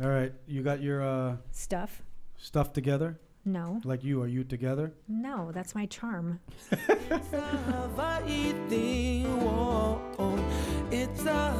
All right, you got your uh, Stuff. stuff together? No. Like you, are you together? No, that's my charm. It's a Hawaii thing. Whoa, it's a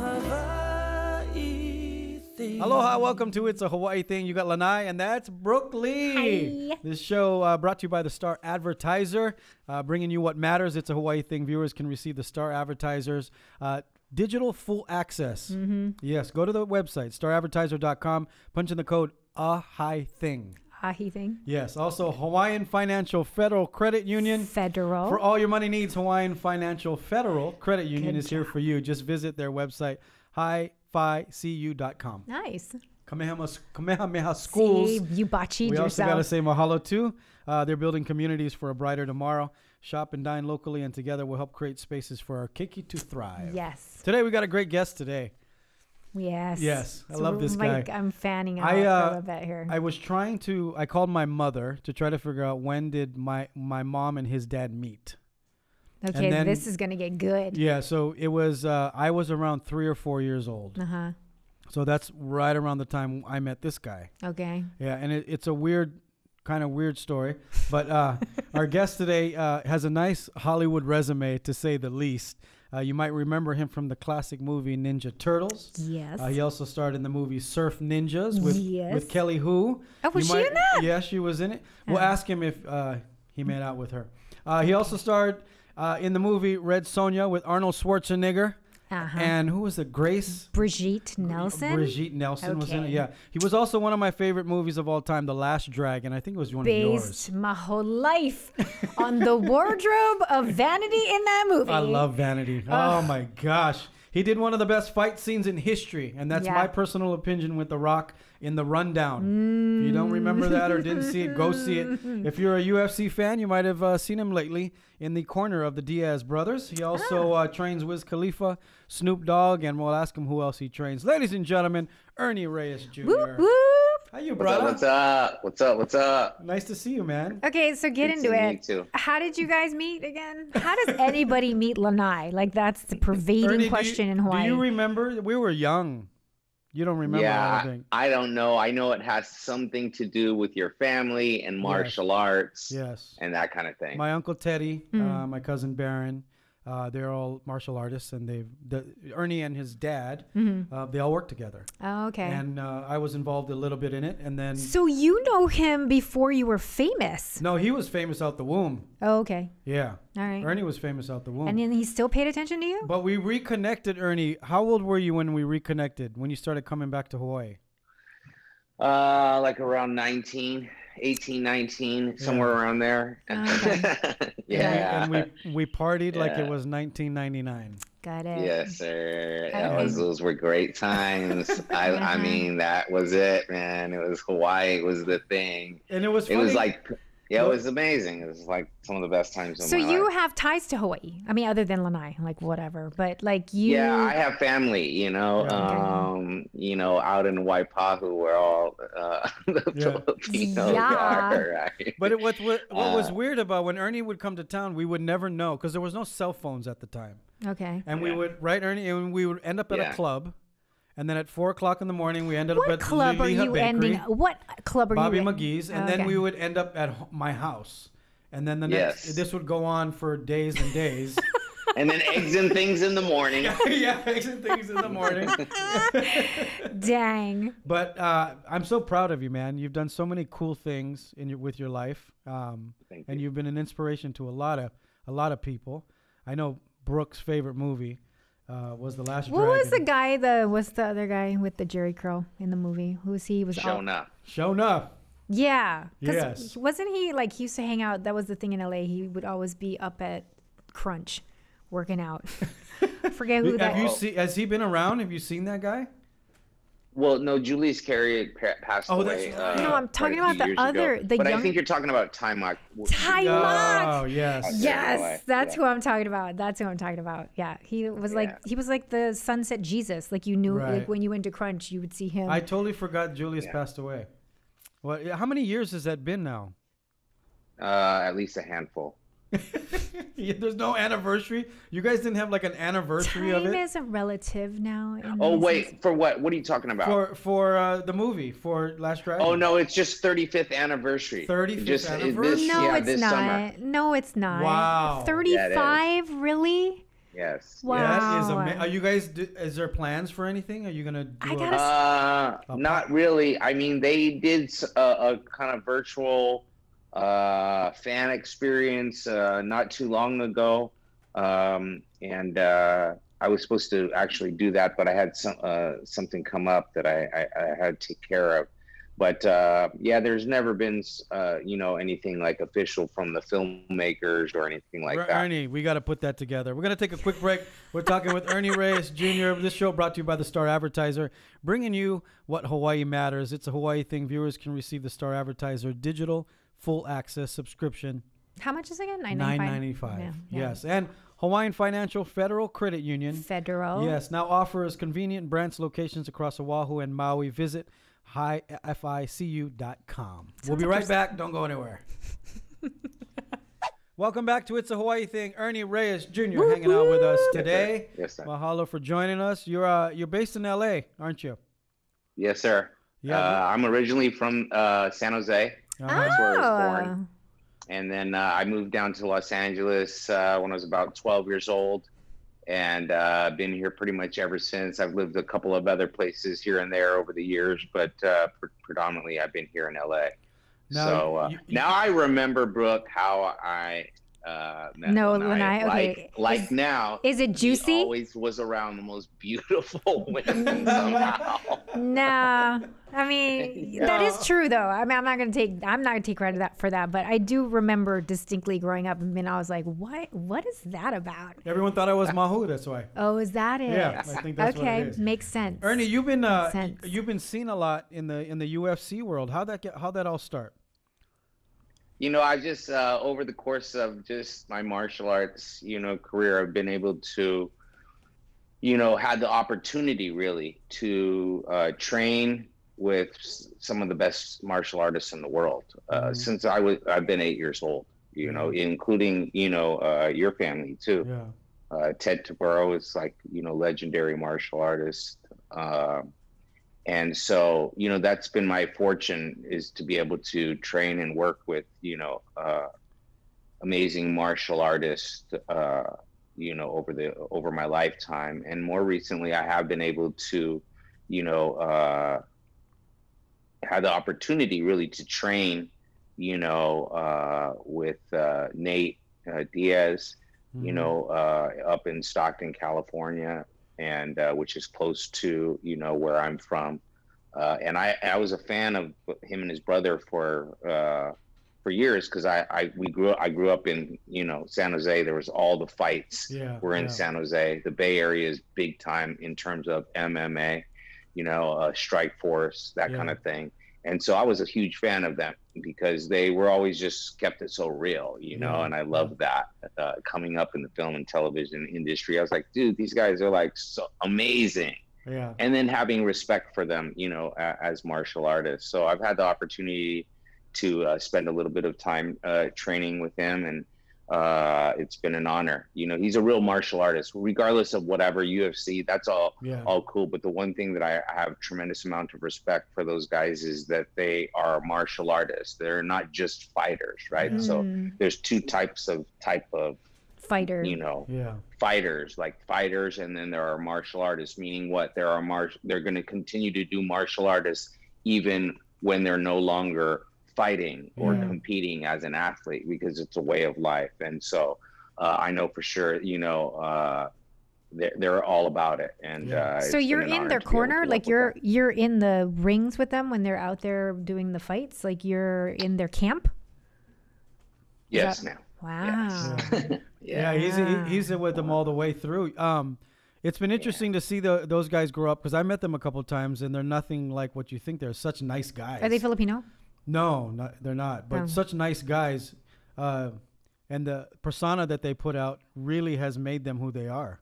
Hawaii thing. Aloha, welcome to It's a Hawaii Thing. You got Lanai, and that's Brook Lee. Hi. This show uh, brought to you by the Star Advertiser, uh, bringing you what matters. It's a Hawaii Thing. Viewers can receive the Star Advertisers. Uh, Digital full access. Mm-hmm. Yes, go to the website, staradvertiser.com, punch in the code a high thing. Ahi thing. Yes, also Hawaiian Financial Federal Credit Union. Federal. For all your money needs, Hawaiian Financial Federal Credit Union Good is here for you. Just visit their website, hificu.com. nice. Kamehameha, Kamehameha Schools. See, you botched we also got to say mahalo too. Uh, they're building communities for a brighter tomorrow. Shop and dine locally, and together we'll help create spaces for our keiki to thrive. yes. Today we got a great guest today. Yes. Yes, I So love this like, guy. I'm fanning out I, for uh, a little bit here. I was trying to. I called my mother to try to figure out when did my my mom and his dad meet. okay, then- this is gonna get good. Yeah, so it was. Uh, I was around three or four years old. Uh huh. So that's right around the time I met this guy. Okay. Yeah, and it, it's a weird, kind of weird story. But uh, our guest today uh, has a nice Hollywood resume, to say the least. Uh, you might remember him from the classic movie Ninja Turtles. Yes. Uh, he also starred in the movie Surf Ninjas with Yes. with Kelly Hu. Oh, was You she in that? Yeah, she was in it. We'll ask him if uh, he made out with her. Uh, he also starred uh, in the movie Red Sonja with Arnold Schwarzenegger. Uh-huh. And who was it? Grace Brigitte Nielsen. Brigitte Nielsen was in it. Yeah, he was also one of my favorite movies of all time, The Last Dragon. I think it was one of yours. Based my whole life on the wardrobe of vanity in that movie. I love Vanity. Oh my gosh. He did one of the best fight scenes in history, and that's Yeah. my personal opinion with The Rock in The Rundown. If you don't remember that or didn't see it, go see it. If you're a UFC fan, you might have uh, seen him lately in the corner of the Diaz brothers. He also Ah. uh, trains Wiz Khalifa, Snoop Dogg, and we'll ask him who else he trains. Ladies and gentlemen, Ernie Reyes Jr. Whoop whoop. How you, What's brother? What's up? What's up? What's up? Nice to see you, man. Okay, so get Good into seeing it. you too. How did you guys meet again? How does anybody meet Lanai? Like that's the pervading Ernie, do you- question in Hawaii. Do you remember? We were young. You don't remember, I yeah, don't. I don't know. I know it has something to do with your family and martial arts Yes. and that kind of thing. My uncle Teddy, Mm. uh, my cousin Baron, uh, they're all martial artists, and they've the, Ernie and his dad, uh, they all work together. oh, okay. And uh, I was involved a little bit in it, and then so you know him before you were famous. no, he was famous out the womb. Oh, okay. Yeah, All right. Ernie was famous out the womb. And then he still paid attention to you? but we reconnected, Ernie. How old were you when we reconnected? When you started coming back to Hawaii? uh, like around 19, 18, 19, somewhere around there. Okay. yeah. And we we partied like it was 1999. Got it. Yes, sir. Okay. was, those were great times. I, I Uh-huh. mean, that was it, man. It was Hawaii. It was the thing. And it was It was like, yeah, it was amazing. It was like some of the best times of So my you life. have ties to Hawaii. I mean, other than Lanai, like whatever. But like you. Yeah, I have family, you know, Yeah. um, you know, out in Waipahu where all uh, the Yeah. Filipinos Yeah. are, right? But it, what what, what was Uh, weird about when Ernie would come to town, we would never know because there was no cell phones at the time, Okay. and we would right Ernie, and we would end up at a club, and then at four o'clock in the morning we ended up What at club are you Bakery, ending? What club are Bobby you? Bobby McGee's, and then Okay. we would end up at my house, and then the next Yes. this would go on for days and days. and then eggs and things in the morning. yeah, eggs and things in the morning. Dang. But uh, I'm so proud of you, man. You've done so many cool things in your, with your life, um, Thank and you. you've been an inspiration to a lot of a lot of people. I know Brook's favorite movie uh, was The Last What Dragon. was the guy? The what's the other guy with the Jheri curl in the movie? Who's he? Was all, Shown up. Sho'nuff. Yeah. 'cause Yes. Wasn't he like he used to hang out? That was the thing in LA. He would always be up at Crunch, working out. Forget who that. Have you seen? Has he been around? Have you seen that guy? Well, no, Julius Carry pa- passed Oh, that's away. right. uh, No, I'm talking about the years ago. other- the but young- I think you're talking about Taimak. Ty Oh Mock. yes. Yeah. Yes, that's Yeah. who I'm talking about. That's who I'm talking about. Yeah, he was like Yeah. he was like the sunset Jesus. Like you knew, Right. like when you went to Crunch, you would see him. I totally forgot Julius Yeah. passed away. Well, how many years has that been now? Uh, at least a handful. Yeah, There's no anniversary. You guys didn't have like an anniversary of it. Time it is a relative now. in Oh these wait, for what? What are you talking about? for for uh, the movie for Last Dragon. oh no, it's just 35th anniversary. 35th just, anniversary? This, No, yeah, it's not. summer. No, it's not. Wow. Yeah, 35, really? Yes. Wow. That is ama- Are you guys? Is there plans for anything? Are you gonna? Do I a- gotta Uh, A not really. I mean, they did a kind of virtual uh, fan experience uh, not too long ago, um, and uh, I was supposed to actually do that, but I had some uh, something come up that I, I, I had to take care of. But uh, yeah, there's never been, uh, you know, anything like official from the filmmakers or anything like that. Ernie, we got to put that together. We're going to take a quick break. We're talking with Ernie Reyes Jr. This show brought to you by the Star Advertiser, bringing you what Hawaii matters. It's a Hawaii thing. Viewers can receive the Star Advertiser digital full access subscription, How much is it again? nine ninety five. Yeah, yeah. Yes, and Hawaiian Financial Federal Credit Union. Federal. Yes, now offers convenient branch locations across Oahu and Maui. Visit hificu.com. We'll be right back. Don't go anywhere. Welcome back to It's a Hawaii Thing. Ernie Reyes Jr. hanging out with us today. Yes, sir. Mahalo for joining us. You're uh, you're based in LA, aren't you? Yes, sir. Yeah. Uh, I'm originally from uh, San Jose. Uh-huh. That's where I was Oh. born. and then uh, I moved down to Los Angeles uh, when I was about 12 years old, and uh, been here pretty much ever since. I've lived a couple of other places here and there over the years, but uh, pre- predominantly I've been here in LA. Now, so uh, you- you- now I remember Brook how I uh, met No, Lanai. Lanai, okay. Like, like Is- now, Is it he juicy? always was around the most beautiful women somehow. Nah. I mean, that is true though. I mean, I'm not gonna take I'm not gonna take credit that for that, but I do remember distinctly growing up and being, I was like, what What is that about? Everyone thought I was Mahu. That's why. Oh, is that it? Yeah, I think that's okay, what it is. makes sense. Ernie, you've been uh, sense. you've been seen a lot in the in the UFC world. How that get, how that all start? You know, I just uh, over the course of just my martial arts, you know, career, I've been able to, you know, had the opportunity really to uh, train with some of the best martial artists in the world uh, Mhm. since I was I've been eight years old. You know, including you know uh, your family too. Yeah. Uh, Ted Tabura is like you know legendary martial artist, uh, and so you know that's been my fortune is to be able to train and work with you know uh, amazing martial artists. Uh, you know over the over my lifetime, and more recently I have been able to, you know, uh, had the opportunity really to train, you know, uh, with uh, Nate uh, Diaz you Mhm. know, uh, up in Stockton, California, and uh, which is close to you know where I'm from. Uh, and I, I was a fan of him and his brother for uh, for years because I, I we grew I grew up in you know San Jose. There was all the fights Yeah. were in yeah. San Jose. The Bay Area is big time in terms of MMA, you know, uh, Strikeforce, that Yeah. kind of thing. And so I was a huge fan of them because they were always just kept it so real, you know, Yeah, and I loved that. Uh, coming up in the film and television industry, I was like, dude, these guys are like so amazing. Yeah. And then having respect for them, you know, as martial artists. So I've had the opportunity to uh, spend a little bit of time uh, training with him, and uh, it's been an honor. You know, he's a real martial artist, regardless of whatever UFC. That's all Yeah. all cool. But the one thing that I have tremendous amount of respect for those guys is that they are martial artists. They're not just fighters, right? So Mm, there's two types of type of fighter. you know Yeah. fighters like fighters and then there are martial artists meaning what there are mar- they're going to continue to do martial artists even when they're no longer fighting or Yeah. competing as an athlete because it's a way of life and so uh, i know for sure you know uh, they're, they're all about it and Yeah. uh, so you're an in their to be able corner, like you're you're in the rings with them when they're out there doing the fights, like you're in their camp. yes that- ma'am Wow. Yeah. Yeah, he's Yeah. he, he's with them all the way through. Um, it's been interesting to see the, those guys grow up because I met them a couple times and they're nothing like what you think. They're such nice guys. Are they Filipino? No, not, they're not. But Oh. such nice guys, uh, and the persona that they put out really has made them who they are.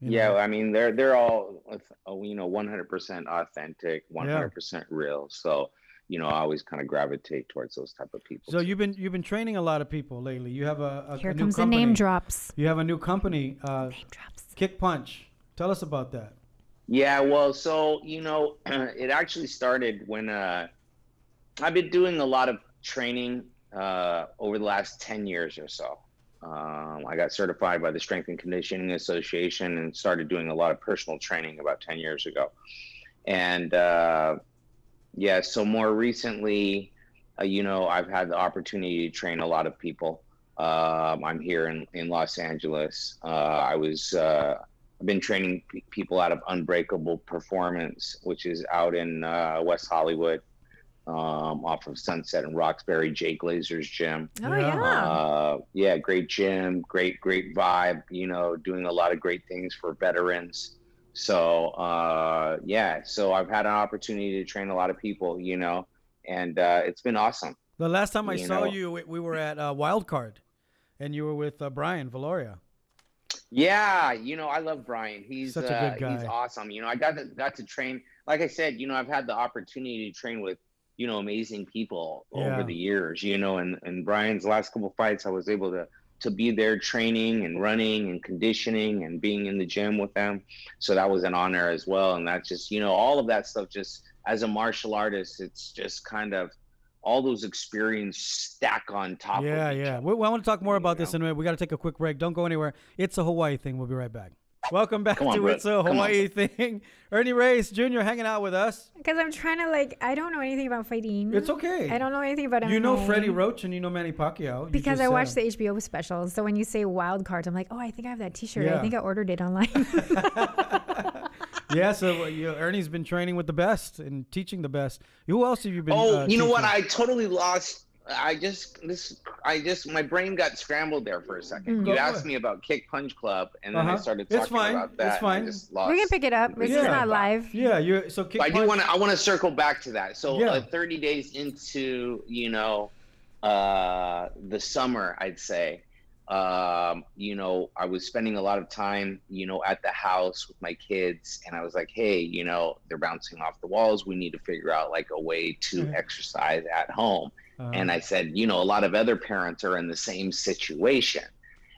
You yeah know? i mean they're they're all uh, you know 100% authentic 100% real so you know, I always kind of gravitate towards those type of people. So you've been you've been training a lot of people lately. You have a, a Here a new comes the company. name drops. You have a new company, uh, Name drops. Kick Punch. Tell us about that. Yeah, well, so you know, it actually started when uh, I've been doing a lot of training uh, over the last ten years or so. Um, I got certified by the Strength and Conditioning Association and started doing a lot of personal training about ten years ago. And uh, yeah, so more recently, uh, you know, I've had the opportunity to train a lot of people. Um, I'm here in, in Los Angeles. Uh, I was uh, I've been training p- people out of Unbreakable Performance, which is out in uh, West Hollywood, um, off of Sunset and Roxbury. Jay Glazer's gym. Oh Yeah. yeah. Uh, yeah, great gym, great great vibe. You know, doing a lot of great things for veterans. So uh, yeah, so I've had an opportunity to train a lot of people. You know, and uh, it's been awesome. The last time I You saw know- you, we, we were at uh, Wildcard, and you were with uh, Brian Valoria. Yeah, you know, I love Brian. He's Such a uh, good he's awesome. You know, I got to got to train. Like I said, you know, I've had the opportunity to train with you know amazing people Yeah. over the years. You know, and and Brian's last couple fights, I was able to to be there training and running and conditioning and being in the gym with them. So that was an honor as well. And that just you know all of that stuff. Just as a martial artist, it's just kind of all those experience stack on top. Yeah, yeah. We, we want to talk more you about this know? in a minute. We got to take a quick break. Don't go anywhere. It's a Hawaii thing. We'll be right back. Welcome back on, to Brett. It's a Come. Hawaii thing. Ernie Reyes Jr. hanging out with us. Because I'm trying to like, I don't know anything about fighting. It's okay. I don't know anything about You know MMA. Freddie Roach and you know Manny Pacquiao. You Because just I watched them. the HBO specials. So when you say wild cards, I'm like, oh, I think I have that T-shirt. Yeah. I think I ordered it online. yeah, so uh, you know, Ernie's been training with the best and teaching the best. Who else have you been? Oh, uh, you know what? I totally lost. I just this. I just my brain got scrambled there for a second. Mm. Go You asked it. me about Kick Punch Club, and then I Uh-huh. started It's talking fine. about It's that. and I fine. just lost. we can pick it up. This is Yeah. not live. Yeah, you so kick But I do want to. I want to circle back to that. So, Yeah. uh, 30 days into you know uh, the summer, I'd say. Um, you know, I was spending a lot of time, you know, at the house with my kids, and I was like, "Hey, you know, they're bouncing off the walls. We need to figure out like a way to Mhm. exercise at home." Uh-huh. and I said, you know, a lot of other parents are in the same situation,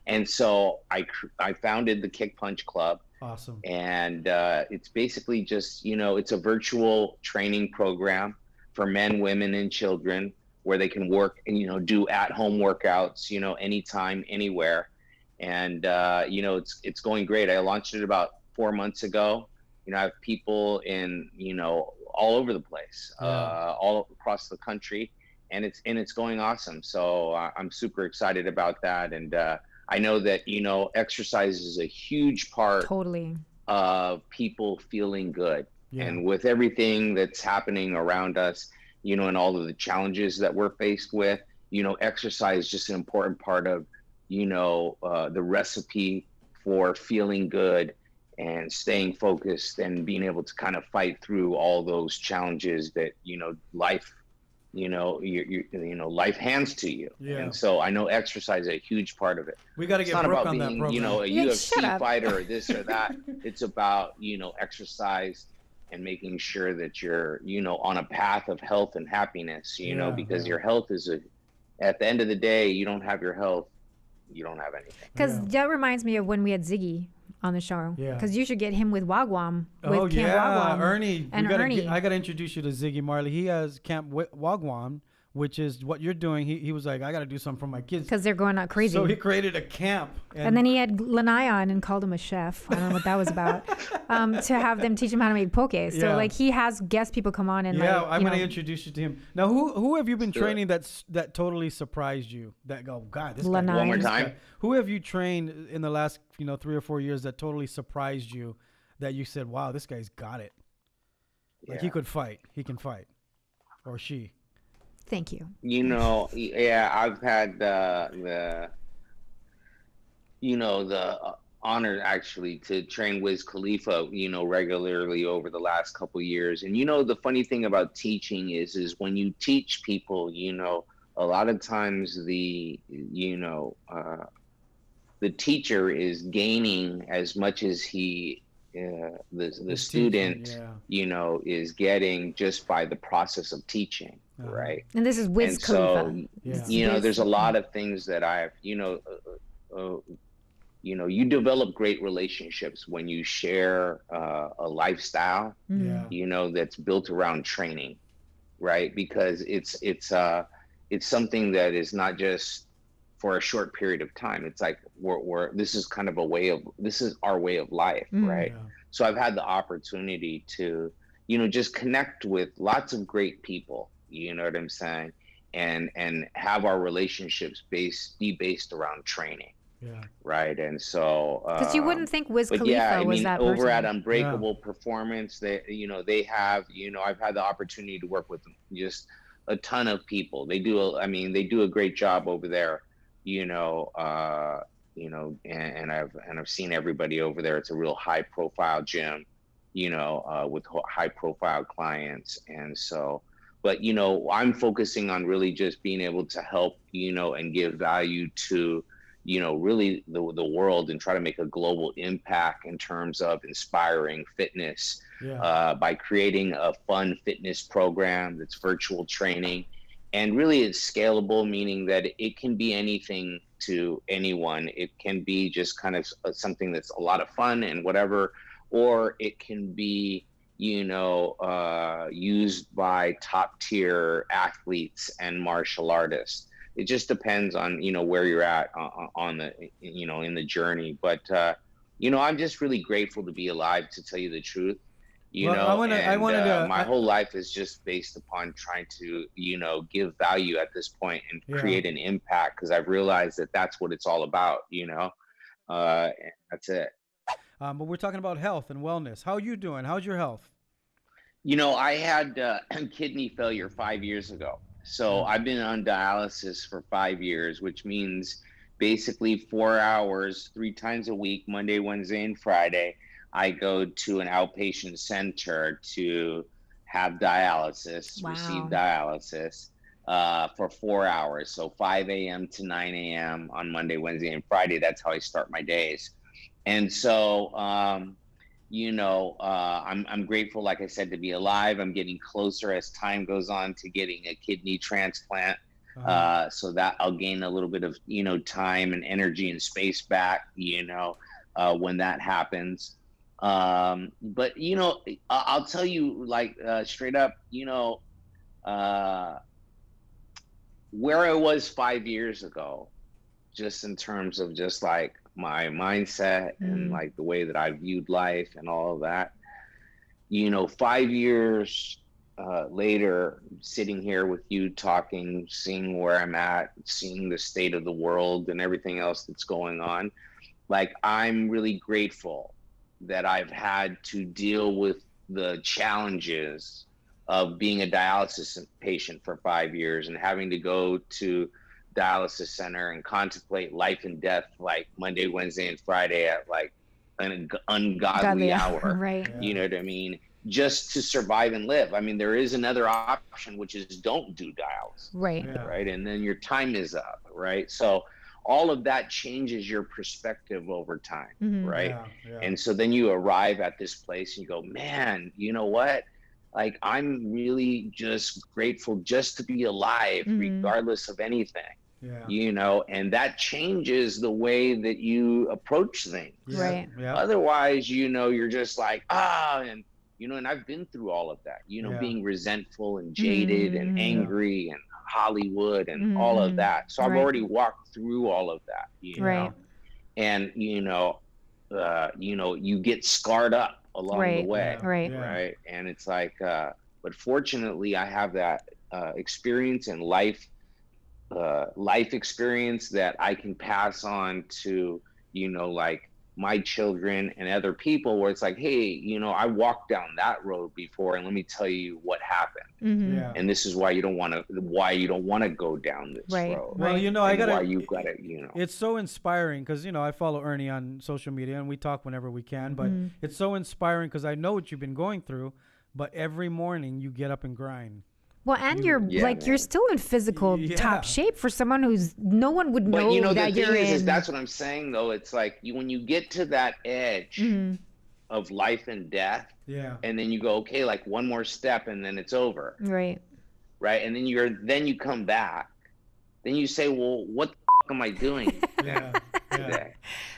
and so I I founded the Kick Punch Club, awesome. and uh, it's basically just you know it's a virtual training program for men, women, and children where they can work and you know do at home workouts, you know, anytime, anywhere, and uh, you know it's it's going great. I launched it about four months ago. You know, I have people in you know all over the place, Yeah. uh, all across the country and it's and it's going awesome. So uh, I'm super excited about that, and uh, I know that you know exercise is a huge part Totally. of people feeling good, Yeah. and with everything that's happening around us, you know, and all of the challenges that we're faced with, you know, exercise is just an important part of you know uh, the recipe for feeling good and staying focused and being able to kind of fight through all those challenges that you know life you know you, you you know life hands to you Yeah. and so i know exercise is a huge part of it we got to it's get not Brook about on that being program. you know a Yeah, ufc fighter or this or that it's about you know exercise and making sure that you're you know on a path of health and happiness you know because yeah. your health is a at the end of the day you don't have your health you don't have anything Because Yeah. that reminds me of when we had Ziggy on the show. Yeah. Because you should get him with Wagwan. Oh, with oh Camp yeah, Wagwan. Ernie. and gotta Ernie. I got to introduce you to Ziggy Marley. He has Camp Wi- Wagwan, which is what you're doing. He, he was like, I got to do something for my kids. Because they're going out crazy. So he created a camp. and then he had Lanai on and called him a chef. I don't know what that was about. um, to have them teach him how to make poke. So Yeah. like he has guest people come on and yeah, like I'm gonna introduce you to him. Now, who who have you been Sure. training that's that totally surprised you? That go, God, this guy. One more time. guy- Who have you trained in the last you know three or four years that totally surprised you? That you said, Wow, this guy's got it. Like he could fight. He can fight, or she. Thank you. You know, yeah, I've had uh, the, you know, the uh, honor actually to train Wiz Khalifa, you know, regularly over the last couple years. And you know, the funny thing about teaching is, is when you teach people, you know, a lot of times the, you know, uh, the teacher is gaining as much as he uh, the the Is student teaching, yeah. you know is getting just by the process of teaching, Uh-huh. right? And this is Wiz and Khalifa. so Yeah. you know there's a lot of things that i've you know uh, uh, you know you develop great relationships when you share uh, a lifestyle. Yeah. you know that's built around training right because it's it's uh it's something that is not just for a short period of time it's like we're, we're this is kind of a way of this is our way of life Mm. right Yeah. so i've had the opportunity to you know just connect with lots of great people you know what i'm saying and and have our relationships based be based around training Yeah. right and so Because you wouldn't think Wiz but Khalifa yeah, I was mean, that over person. at Unbreakable Performance, they, you know, they have, you know, I've had the opportunity to work with just a ton of people. They do, a, I mean, they do a great job over there, you know, uh, you know, and, and I've and I've seen everybody over there. It's a real high profile gym, you know, uh, with high profile clients, and so. But you know, I'm focusing on really just being able to help, you know, and give value to you know really the, the world and try to make a global impact in terms of inspiring fitness Yeah. uh, by creating a fun fitness program that's virtual training and really it's scalable meaning that it can be anything to anyone it can be just kind of something that's a lot of fun and whatever or it can be you know uh, used by top tier athletes and martial artists. It just depends on you know where you're at on, on the you know in the journey. But uh you know i'm just really grateful to be alive to tell you the truth you Well, know I wanna- I and, wanted uh, to- my I- whole life is just based upon trying to you know give value at this point and Yeah. create an impact because i've realized that that's what it's all about you know? Uh that's it Um, but we're talking about health and wellness. How are you doing? How's your health? You know, I had uh, kidney failure five years ago. So I've been on dialysis for five years, which means basically four hours, three times a week, Monday, Wednesday, and Friday. I go to an outpatient center to have dialysis, receive dialysis uh, for four hours. So 5 a.m. to 9 a.m. on Monday, Wednesday, and Friday. That's how I start my days. And so, um, you know, uh, I'm I'm grateful, like I said, to be alive. I'm getting closer as time goes on to getting a kidney transplant, Uh-huh. uh, so that I'll gain a little bit of you know time and energy and space back. You know, uh, when that happens. Um, but you know, I'll tell you like uh, straight up, you know, uh, where I was five years ago, just in terms of just like my mindset and Mm. like the way that I viewed life and all of that. You know, five years uh, later, sitting here with you talking, seeing where I'm at, seeing the state of the world and everything else that's going on, like I'm really grateful that I've had to deal with the challenges of being a dialysis patient for five years and having to go to dialysis center and contemplate life and death like Monday, Wednesday, and Friday at like an ungodly Godly hour. right? Yeah. You know what I mean? Just to survive and live. I mean, there is another option, which is don't do dialysis Right. Yeah. right? And then your time is up, right? So all of that changes your perspective over time, Mhm. right? Yeah, yeah. And so then you arrive at this place and you go, man, you know what? Like I'm really just grateful just to be alive, Mhm. regardless of anything, yeah. you know, and that changes the way that you approach things. Right. Yeah. Otherwise, you know, you're just like, ah, and you know, and I've been through all of that, you know, Yeah. being resentful and jaded Mhm. and angry and Hollywood and all of Mhm. that. So I've already walked through all of that, you Right. know, and you know, uh, you know, you get scarred up along Right. the way, Yeah, Right. yeah. right? And it's like, uh, but fortunately, I have that uh, experience and life, uh, life experience that I can pass on to, you know, like my children and other people, where it's like, hey, you know, I walked down that road before, and let me tell you what happened, Mhm. Yeah. and this is why you don't want to, why you don't want to go down this Right. road. Well, Right. you know, I and gotta. why you got to, you know. It's so inspiring because you know I follow Ernie on social media and we talk whenever we can. But Mhm. it's so inspiring because I know what you've been going through. But every morning you get up and grind. Well, and You- you're Yeah, like you're still in physical Yeah. top shape for someone who's no one would know, But you know the that thing you're is, in. is that's what I'm saying though. It's like you when you get to that edge, Mhm. of life and death Yeah. and then you go okay like one more step and then it's over Right. right and then you're then you come back then you say well what the f- am i doing Yeah. Yeah. today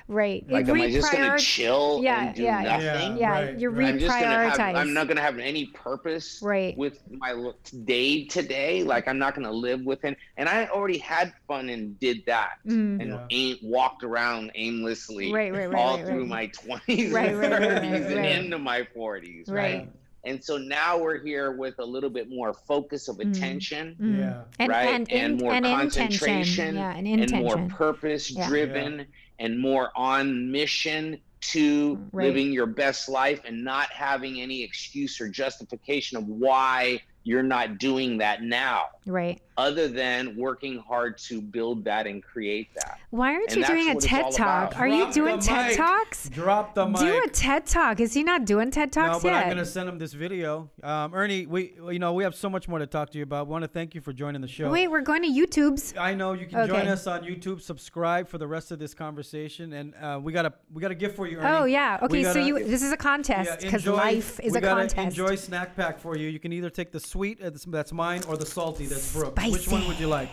Right. like am i just gonna chill Yeah, and do yeah, yeah. nothing Yeah, Right, you're right. i'm just gonna have i'm not gonna have any purpose Right. with my day today like i'm not gonna live with it and i already had fun and did that Mm. and Yeah. aim, walked around aimlessly Right, right, right, all right, through right. my 20s Right, and right, right, 30s right, and into my 40s right? Right. and so now we're here with a little bit more focus of Mm. attention Mm. Yeah. And, right and, and, in- more and concentration intention. Yeah, and and more purpose Yeah. driven and more on mission to Right. living your best life and not having any excuse or justification of why you're not doing that now right. other than working hard to build that and create that Why aren't And you doing a TED talk? about. Are you doing TED mic. Talks? Drop the mic. Do a TED Talk. Is he not doing TED talks No, Talks but yet? I'm gonna send him this video. Um, Ernie, we you know we have so much more to talk to you about. We want to thank you for joining the show. Wait, we're going to YouTube's. I know you can join us on YouTube. Subscribe for the rest of this conversation, and uh, we got a we got a gift for you. Ernie. Oh yeah. Okay, so gotta- you this is a contest because enjoy- life is we a gotta contest. Enjoy snack pack for you. You can either take the sweet uh, that's mine or the salty that's Brook. Which one would you like?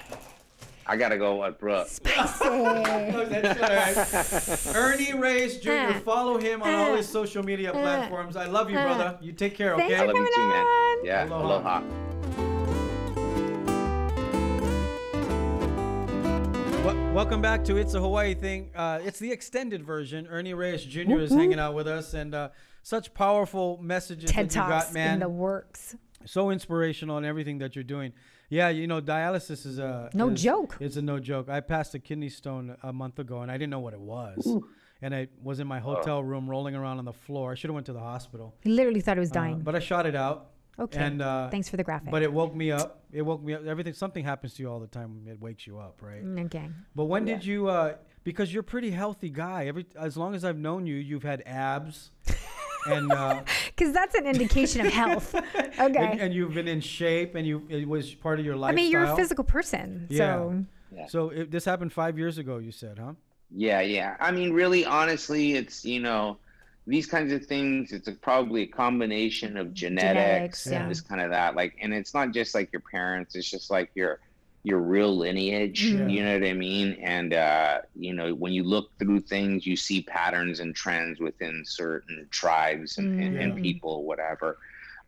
i gotta go with brook Spicy. Ernie Reyes Jr. Uh, Follow him on all uh, his social media uh, platforms. I love you, uh. brother. You take care, okay? i love you too coming man yeah Aloha. aloha. Welcome back to It's a Hawaii Thing. Uh, it's the extended version. Ernie Reyes Jr. is hanging out with us, and uh, such powerful messages TED that you got, man. in the works. so inspirational in everything that you're doing. Yeah, you know, dialysis is a No is- joke. It's a no joke. I passed a kidney stone a month ago, and I didn't know what it was. And I was in my hotel room rolling around on the floor. I should have went to the hospital, He literally thought he was uh, dying. but I shot it out. okay. And uh, Thanks for the graphic. But it woke me up. It woke me up. Everything, something happens to you all the time. It wakes you up, right? okay. But when did you? Uh, because you're a pretty healthy guy. Every as long as I've known you, you've had abs, and uh, Because that's an indication of health. Okay. and, and you've been in shape, and you it was part of your life. I mean, you're a physical person. So So it, this happened five years ago. You said, huh? Yeah, yeah. I mean, really, honestly, it's you know, these kinds of things. It's a, probably a combination of genetics, Genetics, yeah. and this kind of that. Like, and it's not just like your parents. It's just like your your real lineage. Mhm. You know what I mean? And uh, you know, when you look through things, you see patterns and trends within certain tribes and, and, and Mhm. people, whatever.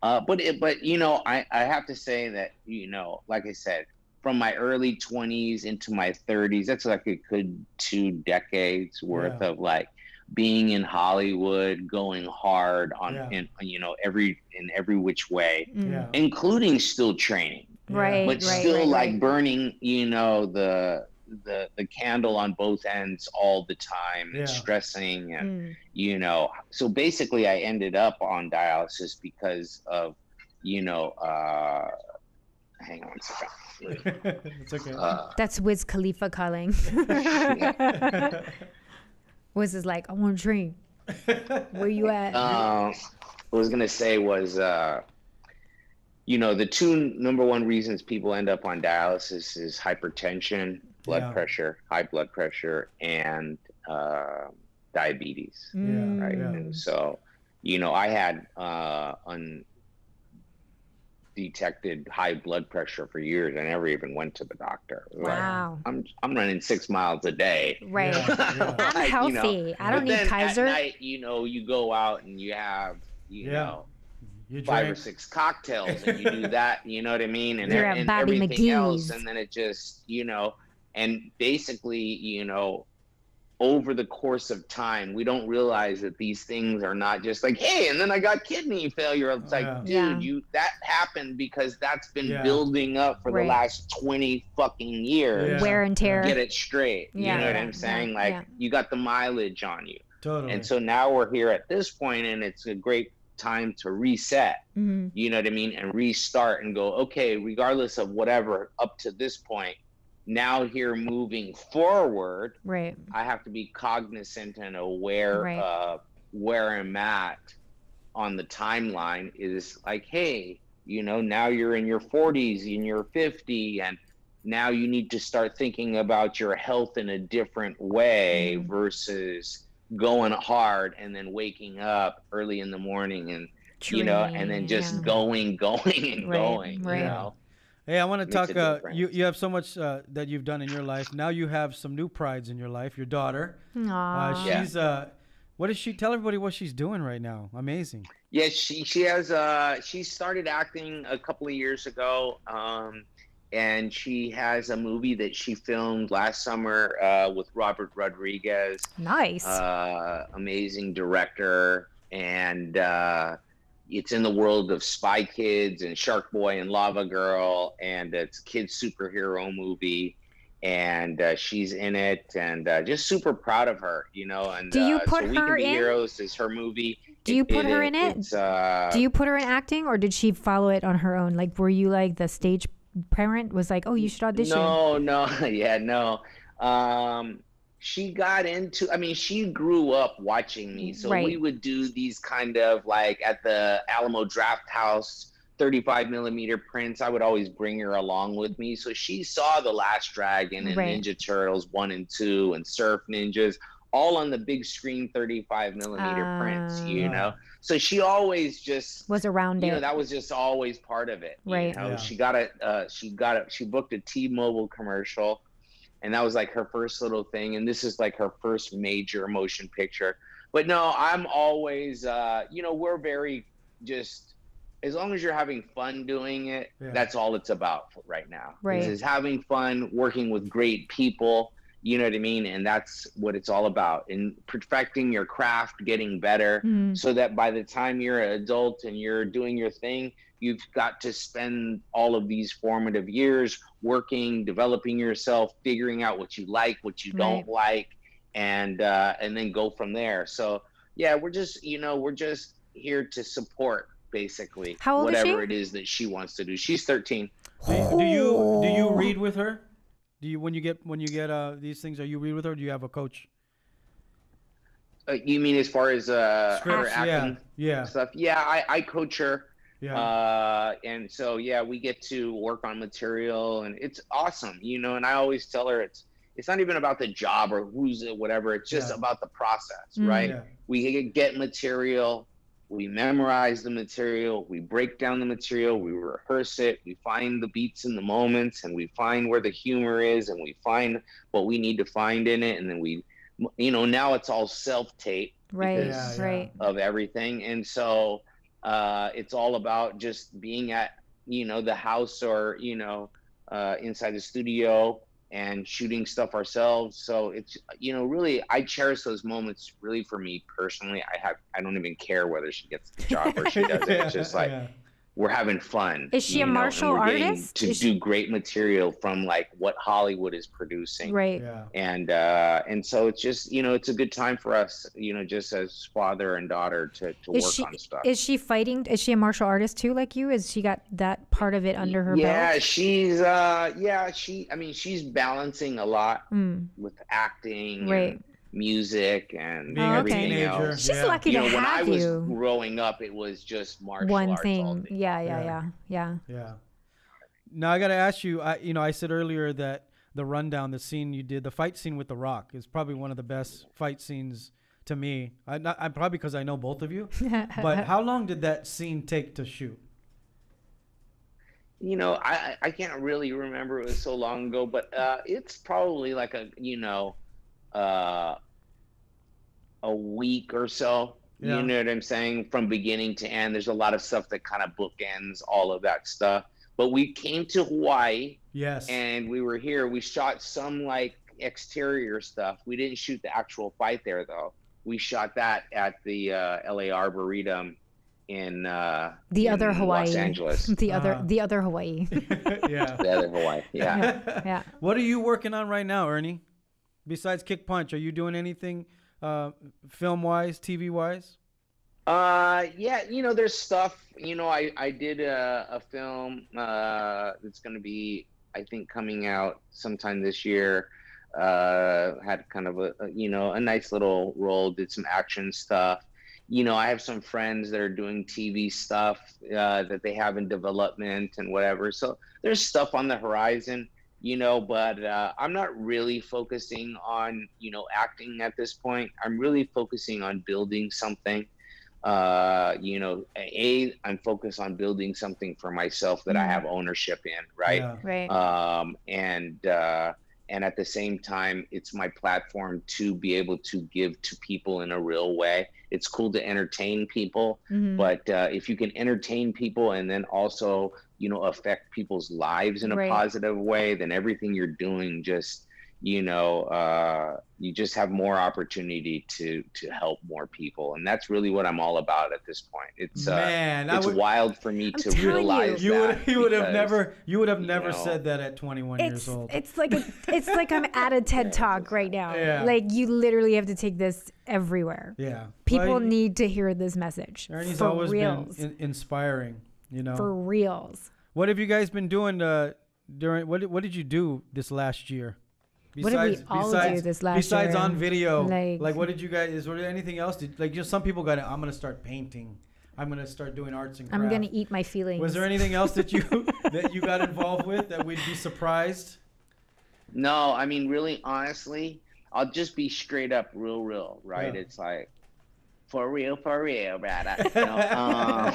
Uh, but it, but you know, I I have to say that you know, like I said, from my early 20s into my 30s that's like a good two decades worth Yeah. of like being in hollywood going hard on Yeah. in you know every in every which way mm, Yeah. including still training Right. but right, still right, like right. burning you know the the the candle on both ends all the time and stressing and Mm. you know so basically i ended up on dialysis because of you know uh hang on a second it's okay. uh, That's Wiz Khalifa calling. Wiz is like, I want to train. Where you at? uh, what I was gonna say was, uh, you know, the two number one reasons people end up on dialysis is hypertension, blood Yeah. pressure, high blood pressure, and uh, diabetes. Mm. Right, Yeah. and so, you know, I had uh, undetected high blood pressure for years. I never even went to the doctor. Like, Wow. I'm I'm running six miles a day. Right. Yeah, yeah. I'm Like, you know, healthy. I don't but need then Kaiser. At night, you know, you go out and you have, you Yeah. know, You five drank. or six cocktails and you do that, you know what I mean? And, You're at and Bobby everything else. And then it just, you know, and basically, you know, over the course of time, we don't realize that these things are not just like, hey, and then I got kidney failure. It's like, Yeah. dude, Yeah. you that happened because that's been Yeah. building up for Right. the last 20 fucking years. Yeah. Wear and tear. Get it straight. Yeah. you know what I'm saying? Yeah. Like Yeah. you got the mileage on you. Totally. And so now we're here at this point and it's a great time to reset Mhm. you know what I mean, and restart and go, okay, regardless of whatever up to this point, now here moving forward, Right. I have to be cognizant and aware Right. of where I'm at on the timeline is like, hey, you know, now you're in your 40s in your 50 and now you need to start thinking about your health in a different way Mhm. versus going hard and then waking up early in the morning and you know and then just Training, going going and Right, going right. you know Hey, I want to talk. Uh, you you have so much uh, that you've done in your life. Now you have some new prides in your life. Your daughter. yeah. Uh, Aw. Yeah. she's uh, what does she tell everybody what she's doing right now? Amazing. Yeah, she she has uh she started acting a couple of years ago, um, and she has a movie that she filmed last summer uh, with Robert Rodriguez, Nice. uh, amazing director, and uh, it's in the world of Spy Kids and Shark Boy and Lava Girl, and it's a kids superhero movie. And uh, she's in it, and uh, just super proud of her, you know. And Do you uh, put so her in? Heroes is her movie. Do you put her in it? Uh, Do you put her in acting, or did she follow it on her own? Like, were you like the stage parent? Was like, oh, you should audition. No, no, yeah, no. Um, she got into. I mean, she grew up watching me, so we would do these kind of like at the Alamo Drafthouse. 35 millimeter prints. I would always bring her along with me. So she saw The Last Dragon and Right. Ninja Turtles 1 and 2 and Surf Ninjas, all on the big screen 35 millimeter prints, you Ah. know? So she always just Was around you know that was just always part of it you Right. know? Yeah. she got a uh, she got a she booked a t-mobile commercial and that was like her first little thing and this is like her first major motion picture but no i'm always uh you know we're very just as long as you're having fun doing it Yeah. that's all it's about right now Right. is having fun working with great people you know what i mean and that's what it's all about and perfecting your craft getting better Mhm. so that by the time you're an adult and you're doing your thing, you've got to spend all of these formative years working, developing yourself, figuring out what you like, what you don't like, and uh, and then go from there. So yeah, we're just you know we're just here to support basically How old is whatever she? it is that she wants to do. She's 13. Do you, do you do you read with her? Do you when you get when you get uh these things? Are you read with her? Or do you have a coach? Uh, you mean as far as uh, her Scripts, yeah, acting yeah, stuff? Yeah, I, I coach her. yeah. uh and so yeah we get to work on material and it's awesome you know and i always tell her it's it's not even about the job or who's it whatever it's just Yeah. about the process Mm. right yeah. we get material we memorize the material we break down the material we rehearse it we find the beats and the moments and we find where the humor is and we find what we need to find in it and then we you know now it's all self tape Right. Yeah, yeah. Right. of everything and so uh it's all about just being at you know the house or you know uh inside the studio and shooting stuff ourselves. So it's you know really i cherish those moments really for me personally. I have i don't even care whether she gets the job or she doesn't. It's just like yeah. We're having fun Is she a know, martial we're artist? to Is do she- great material from like what hollywood is producing Right. yeah. and uh and so it's just you know it's a good time for us you know just as father and daughter to, to Is work she on stuff is she fighting? Is she a martial artist too, like you? Is she got that part of it under her yeah belt? she's uh yeah she i mean she's balancing a lot Mm, with acting and right. Music and Being a everything teenager. else She's Yeah. lucky you to know when i have was you. growing up it was just martial One arts all thing. day. Yeah, yeah, Yeah. yeah, yeah. Yeah. Now I got to ask you. I you know I said earlier that the rundown, the scene you did, the fight scene with the Rock, is probably one of the best fight scenes to me. I not I'm probably because I know both of you. But how long did that scene take to shoot? you know I, I I can't really remember it was so long ago but uh it's probably like a you know uh a week or so Yeah. you know what i'm saying from beginning to end there's a lot of stuff that kind of bookends all of that stuff but we came to hawaii Yes. and we were here we shot some like exterior stuff we didn't shoot the actual fight there though we shot that at the uh, la arboretum in uh The in other Hawaii. los angeles the other Uh-huh. the other Hawaii. yeah. the other hawaii yeah yeah. What are you working on right now, Ernie? Besides Kick Punch, are you doing anything uh, film wise, TV wise? Uh, yeah, you know, there's stuff. You know, I I did a, a film uh, that's going to be, I think, coming out sometime this year. Uh, had kind of a, a you know a nice little role. Did some action stuff. You know, I have some friends that are doing TV stuff uh, that they have in development and whatever. So there's stuff on the horizon. You know, but uh, I'm not really focusing on, you know, acting at this point. I'm really focusing on building something. Uh, you know, a I'm focused on building something for myself that I Mm. have ownership in, right? Yeah. Right. um, and uh, and at the same time, it's my platform to be able to give to people in a real way. It's cool to entertain people, Mhm. but uh, if you can entertain people and then also you know affect people's lives in a Right. positive way, then everything you're doing just you know uh, you just have more opportunity to to help more people, and that's really what I'm all about at this point. It's uh, Man, I it's would, wild for me I'm to telling you. realize you would that you would have never you would have you never know, said that at 21 it's years old. it's like a, it's like I'm at a TED talk right now. Yeah. Like you literally have to take this everywhere. yeah. People Well, need to hear this message. Ernie's for always reals. been in, inspiring. You know. for reals. what have you guys been doing uh, during? What did- What did you do this last year? What did we all do this last besides year? on video, Like- like, what did you guys? Is there anything else? Did, like just some people got. I'm gonna start painting. I'm gonna start doing arts and crafts. I'm gonna eat my feelings. Was there anything else that you that you got involved with that we'd be surprised? No, I mean, really, honestly, I'll just be straight up, real, real, right? Yeah. It's like, for real, for real, brother. No, um,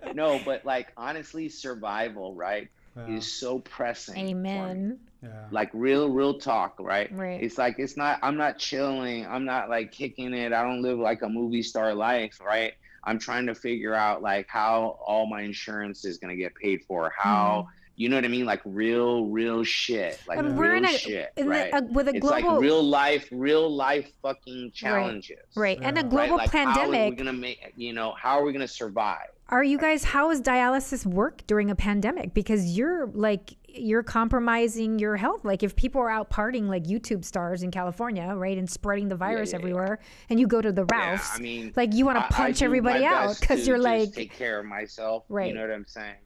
no, but like, honestly, survival, right, Yeah. is so pressing. Amen. yeah. Like, real, real talk, right? Right. It's like, it's not, I'm not chilling. I'm not like kicking it. I don't live like a movie star life, right? I'm trying to figure out like how all my insurance is going to get paid for, how, you know what I mean? Like real, real shit. Like And real we're in a, shit, in right? the, uh, with a it's global like real life, real life fucking challenges. right Right. and a global Right? Like, How are we gonna make? You know, how are we gonna survive? Are you guys? How does dialysis work during a pandemic? Because you're like you're compromising your health. Like if people are out partying like YouTube stars in California, right, and spreading the virus yeah, yeah. everywhere, and you go to the Yeah, Ralphs, I mean, like you want I- to I punch everybody out because you're just like, take care of myself. Right. You know what I'm saying?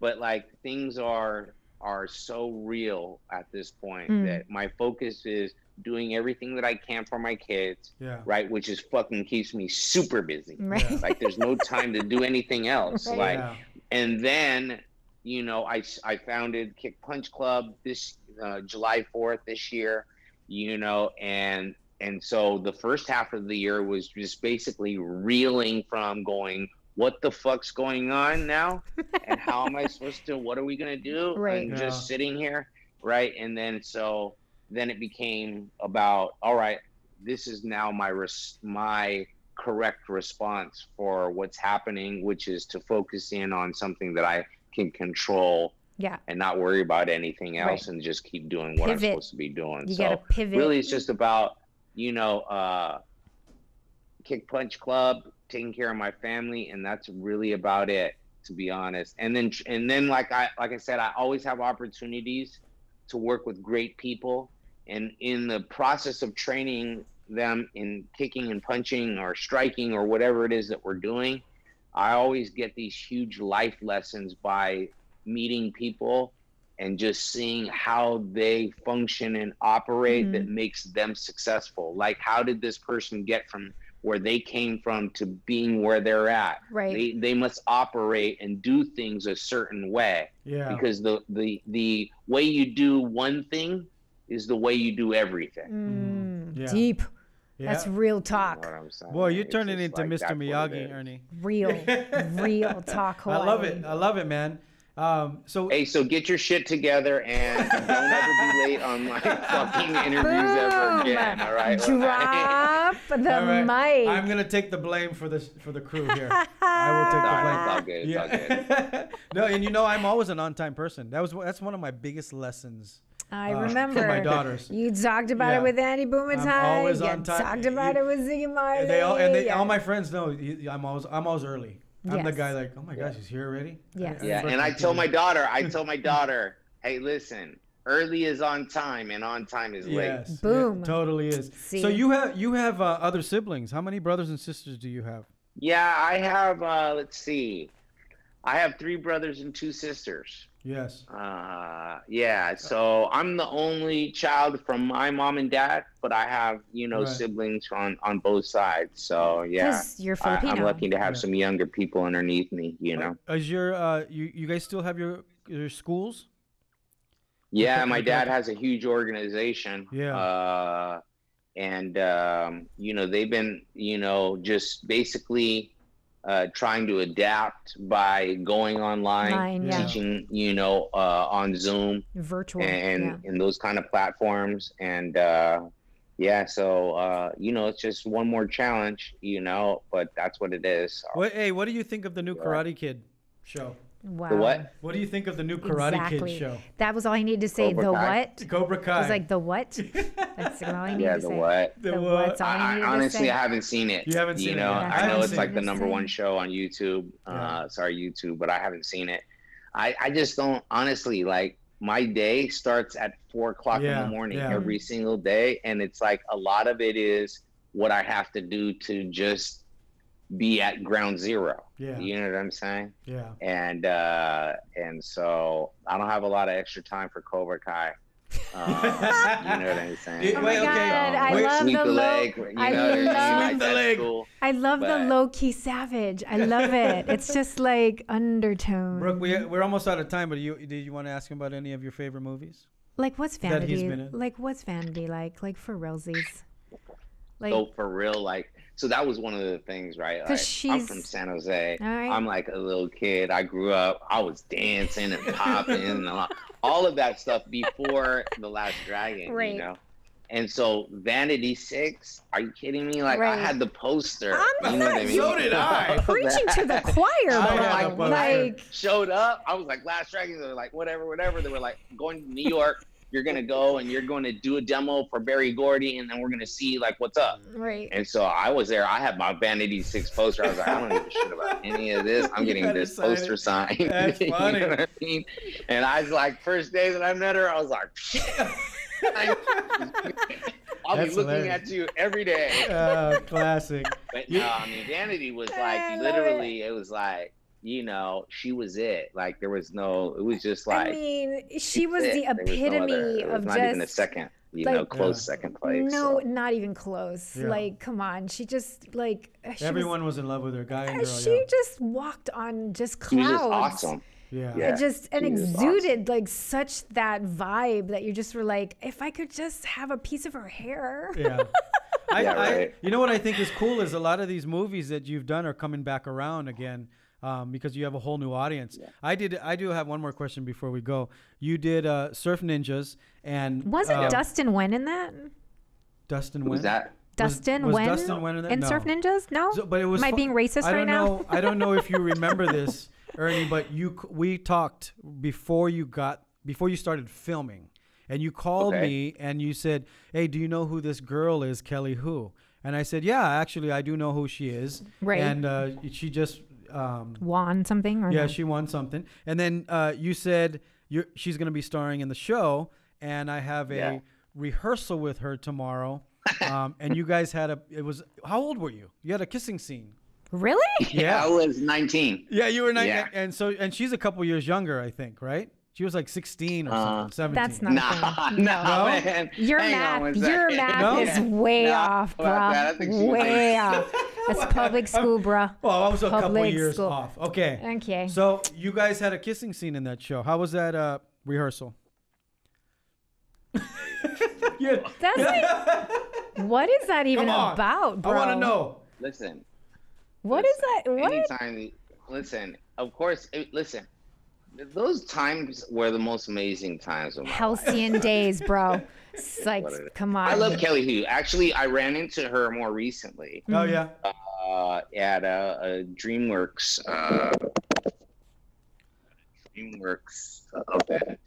But like things are are so real at this point Mm. that my focus is doing everything that I can for my kids, Yeah. right? Which is fucking keeps me super busy. right, Yeah. Like there's no time to do anything else. Right. Like yeah. and then you know I, I founded kick punch club this uh, july 4th this year you know and and so the first half of the year was just basically reeling from going what the fuck's going on now and how am i supposed to what are we going to do Right. and Yeah. just sitting here right and then so then it became about all right this is now my res- my correct response for what's happening, which is to focus in on something that I can control yeah, and not worry about anything else Right. and just keep doing what I'm supposed to be doing. you so gotta pivot. really it's just about, you know, uh kick punch club, taking care of my family, and that's really about it, to be honest. And then and then like I like I said, I always have opportunities to work with great people. And in the process of training them in kicking and punching or striking or whatever it is that we're doing, I always get these huge life lessons by meeting people and just seeing how they function and operate mm-hmm. that makes them successful. Like, how did this person get from where they came from to being where they're at? right, They, they must operate and do things a certain way Yeah. because the, the, the way you do one thing is the way you do everything. Mm, Yeah. deep. yeah. That's real You know talk. what I'm saying? Boy, you're It's turning into like, Mr. that's what it Miyagi. Ernie. Real, real talk. I love it. I love it, man. Um, so Hey, so get your shit together and don't ever be late on my fucking interviews ever again. All right. Drop the All right. mic. I'm gonna take the blame for this for the crew here. I will take the blame. It's all good. It's all good. Yeah. no, and you know I'm always an on-time person. That was that's one of my biggest lessons. I uh, remember. for my daughters. You talked about Yeah. it with Andy Boomenthal. I'm always you on time. talked about You- it with Ziggy Marley. And they all and they, yeah. all my friends know I'm always I'm always early. I'm the guy like, oh my gosh, he's here already. Yes. Yeah, and I tell my daughter, I tell my daughter, hey, listen, early is on time and on time is late. Yes, it Boom. totally is. See? So you have you have uh, other siblings. How many brothers and sisters do you have? Yeah, I have. uh Let's see, I have three brothers and two sisters. Yes. Uh, yeah, so I'm the only child from my mom and dad, but I have you know Right. siblings on on both sides. So yeah, 'Cause you're I, Filipino. I'm lucky to have Yeah. some younger people underneath me. You know. Is your uh you you guys still have your your schools? Yeah, my dad has a huge organization. Yeah. Uh, and um, you know they've been you know just basically uh, trying to adapt by going online, Line, yeah. teaching you know uh, on Zoom Virtual. and yeah. and those kind of platforms and uh, yeah, so uh, you know it's just one more challenge, you know, but that's what it is. So, What, hey, what do you think of the new Yeah. Karate Kid show? Wow. The what? What do you think of the new Karate Exactly. Kid show? That was all he needed to say. Cobra the Kai. what? Cobra Kai. It was like the what? That's all he needed Yeah, to the what? The The what? what's I, I honestly. I haven't seen it. You haven't seen you it know, yet. I I know it's like the number one show on YouTube. Yeah. Uh, sorry, YouTube, but I haven't seen it. I, I just don't honestly like my day starts at four o'clock in the morning yeah. every single day, and it's like a lot of it is what I have to do to just be at ground zero. yeah, You know what I'm saying? yeah. and uh and so I don't have a lot of extra time for Cobra Kai. Uh, you know what I'm saying? Yeah, Oh my Wait, okay. God, I Wait, love sweep the the, low- leg. You know I what I mean? love- Like, Sweep the that's leg. cool. I love the But- low key savage. I love it. It's just like undertone. Brook, we, we're almost out of time, but you did you want to ask him about any of your favorite movies? like what's that he's vanity? been in. Like what's vanity like? Like for realsies. Like So for real, like, so that was one of the things, right? Like, I'm from San Jose. all right. I'm like a little kid. I grew up. I was dancing and popping and all- all of that stuff before the Last Dragon. Right. You know. And so Vanity Six, are you kidding me? Like Right. I had the poster. I'm you know what I not- mean? So did I. preaching to the choir, I bro. had a poster. like showed up. I was like, Last Dragon. They were like, whatever, whatever. They were like, going to New York. You're gonna go and you're going to do a demo for Berry Gordy, and then we're gonna see like what's up. right. And so I was there. I had my Vanity Six poster. I was like, I don't give a shit about any of this. I'm You getting this sign poster it. signed. That's You know funny. what I mean? And I was like, first day that I met her, I was like, I'll That's be looking hilarious. at you every day. Uh, classic. But You- no, I mean, Vanity was like love literally, it was like, you know, she was it. Like there was no, it was just like I mean, she was it. the There was no epitome other- there was of not just even a second, you like- know, close Yeah. second place. no, so. not even close. Yeah. Like, come on, she just like she Everyone was, in love with her, guy and girl. she yeah. just walked on just clouds. She was just awesome. yeah. Yeah. It just and she was exuded like such that vibe that you just were like, if I could just have a piece of her hair. Yeah. I, Yeah, I, you know what I think is cool is a lot of these movies that you've done are coming back around again um, because you have a whole new audience. I did. I do have one more question before we go. You did uh, Surf Ninjas and Wasn't uh, Dustin Nguyen in that? Dustin Who was Nguyen? that? Dustin was Nguyen Dustin Nguyen in that? Surf No. Ninjas? No. So- but it was Am I fu- being racist I right don't now? know. I don't know if you remember this, Ernie, but you we talked before you got before you started filming, and you called Okay. me and you said, "Hey, do you know who this girl is, Kelly Who?" And I said, "Yeah, actually, I do know who she is." Right. And uh, she just um, Won something or yeah, no? she won something. And then uh, you said you're, she's going to be starring in the show, and I have a Yeah. rehearsal with her tomorrow. um, and you guys had a. It was how old were you? You had a kissing scene. really? Yeah. I was 19. Yeah, you were 19, Yeah. and so and she's a couple years younger, I think, right? She was like sixteen or Uh, something, seventeen. That's not Nah, thing. nah, No? man. Your Hang math, your math No? is way Nah, off, bro. that. I think she- Way off. That's public school, bro. Well, I was a couple years school. off. Okay. Okay. So you guys had a kissing scene in that show. How was that uh, rehearsal? yeah. That's like, what is that even about, bro? I want to know. Listen, What is that? What? anytime, listen, of course, it, listen, those times were the most amazing times of my life. Halcyon days, bro. It's like, What it is. come on. I love Kelly Hu. Actually, I ran into her more recently Oh yeah. uh, at a, a DreamWorks uh, DreamWorks event,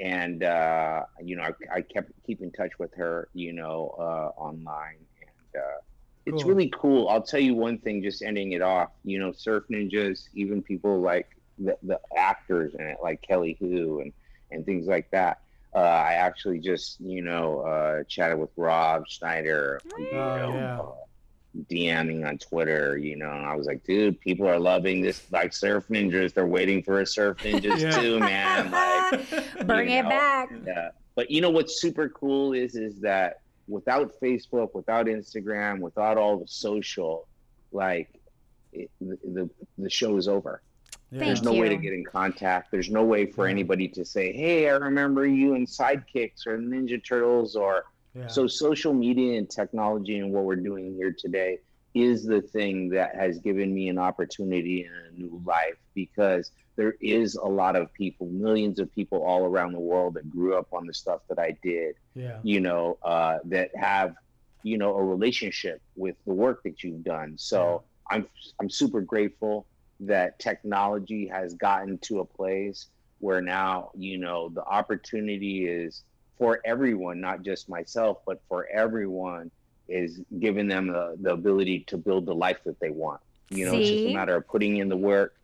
and uh, you know, I, I kept keep in touch with her, you know, uh, online, and uh, it's Cool. really cool. I'll tell you one thing, just ending it off. You know, Surf Ninjas, even people like the, the actors in it, like Kelly Hu and and things like that. Uh, I actually just, you know, uh, chatted with Rob Schneider, you Oh, know, yeah. uh, DMing on Twitter, you know, and I was like, dude, people are loving this, like Surf Ninjas. They're waiting for a Surf Ninjas Yeah. too, man. Like, Bring it know, back. yeah. But you know what's super cool is is that without Facebook, without Instagram, without all the social, like it, the, the the show is over. Yeah. Thank There's no way to get in contact. There's no way for anybody to say, "Hey, I remember you in Sidekicks or Ninja Turtles," or Yeah. so. Social media and technology and what we're doing here today is the thing that has given me an opportunity and a new life because there is a lot of people, millions of people all around the world that grew up on the stuff that I did yeah. you know, uh, that have, you know, a relationship with the work that you've done. So I'm I'm super grateful that technology has gotten to a place where now, you know, the opportunity is for everyone, not just myself, but for everyone is giving them the, the ability to build the life that they want. You know, it's just a matter of putting in the work.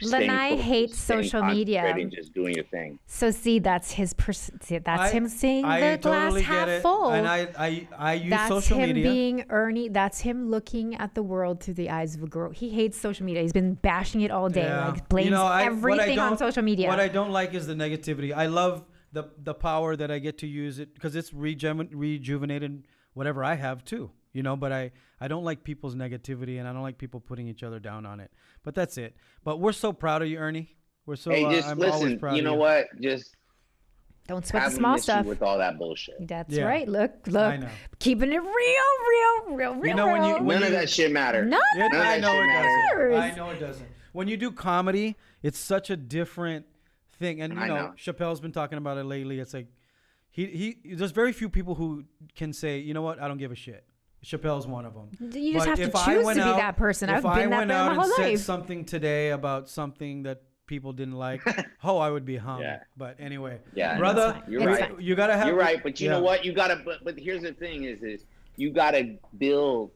Staying Lanai focused, hates staying social media. concentrated, Just doing your thing. So see, that's his. Pers- see, that's I- him seeing I the glass totally half it. full. And I, I, I use that's social him being Ernie. That's him looking at the world through the eyes of a girl. He hates social media. He's been bashing it all day. Yeah. Like blames You know, I- everything on social media. What I don't like is the negativity. I love the the power that I get to use it because it's reju- rejuvenated whatever I have too. You know, but I I don't like people's negativity and I don't like people putting each other down on it. But that's it. But we're so proud of you, Ernie. We're so. hey, uh, just I'm always listen. proud You of know you. what? Just don't sweat the small stuff. with all that bullshit. That's Yeah. right. Look, I look, know. keeping it real, real, real, real. You know when you- when None of that shit matter. None It, of None of I that know shit it matters. doesn't. I know it doesn't. When you do comedy, it's such a different thing. And you know, know. Chappelle's been talking about it lately. It's like he he. There's very few people who can say, you know what, I don't give a shit. Chappelle's one of them. You just But have if to choose to be out- that person. I've I been that went way out my and whole said life. something today about something that people didn't like, oh, I would be hung. Yeah. But anyway, Yeah, brother. You're It's right. fine. you gotta have. You're right, but you know what? You gotta. But, but here's the thing: is is you gotta build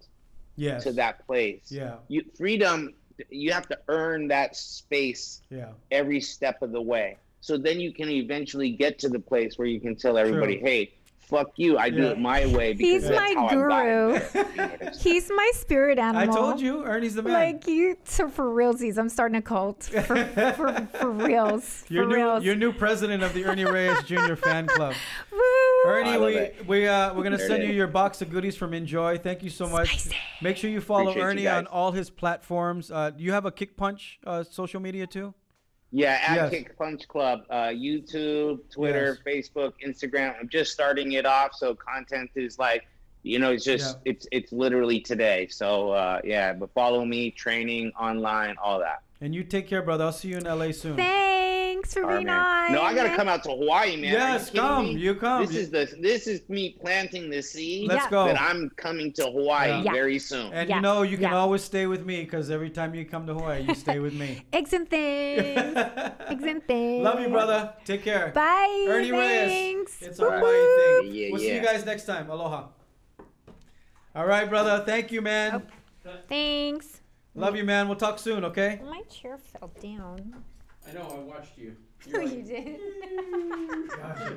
Yes. to that place. Yeah. You freedom. You have to earn that space Yeah. every step of the way. So then you can eventually get to the place where you can tell everybody, True. "Hey, fuck you! I do Yeah. it my way." Because He's that's my how I've guru. gotten there. He's my spirit animal. I told you, Ernie's the man. Like you, so for realsies, I'm starting a cult for for, for reals. your for new, reals. your new president of the Ernie Reyes Jr. fan club. Woo! Ernie, I we it. we uh, we're gonna There send you your box of goodies from Enjoy. Thank you so much. Spicy. Make sure you follow Appreciate Ernie guys. on all his platforms. Uh, you have a Kick Punch uh, social media too. Yeah, at Yes. Kick Punch Club, uh, YouTube, Twitter, Facebook, Instagram. I'm just starting it off, so content is like, you know, it's just Yeah. it's it's literally today. So uh, yeah, but follow me, training online, all that. And you take care, brother. I'll see you in LA soon. Thanks for All right, being man. on. No, I gotta come out to Hawaii, man. Yes, kidding come. me? You come. This is the this is me planting the seed Let's go. that I'm coming to Hawaii Yeah. very soon. And Yeah, you know you can yeah. always stay with me because every time you come to Hawaii, you stay with me. Eggs and things. Eggs and things. Love you, brother. Take care. Bye. Ernie Reyes. Thanks. It's a All right. Hawaii thing. Yeah, yeah, we'll see you guys next time. Aloha. All right, brother. Thank you, man. Oh, thanks. Love you, man. We'll talk soon, okay? My chair fell down. I know, I watched you. No, you did. Mm. Gosh,